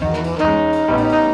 Música